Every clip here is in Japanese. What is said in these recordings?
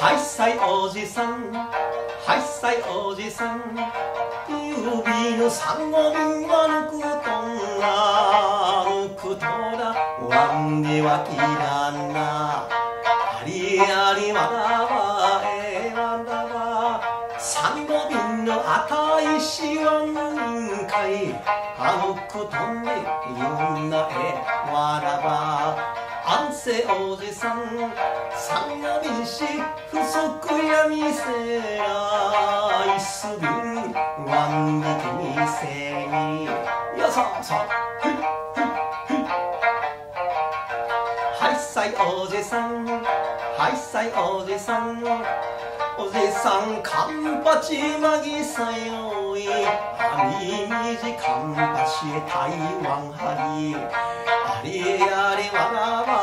はいさいおじさん。はいさいおじさん。指の三五瓶は抜くとんな抜くとだワンではいらんな。ありありわらわえわらわ三五瓶の赤いしわんかいあのことに言うなえわらば。安静おじさん。三がびし不足やみせらいすびんわんびきみせによそそはいさいおじさん。はいさいおじさん。おじさん。カンパチマギさよい。あみみじカンパチ台湾はり。ありありわらわ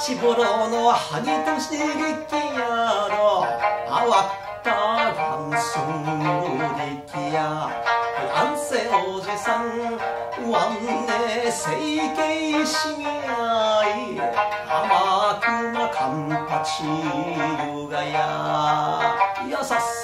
ちぼろのはぎとしげきやろ。あわったダンスのできや。安静おじさんわんね整形しみやい。甘くまカンパチヨガややさっさ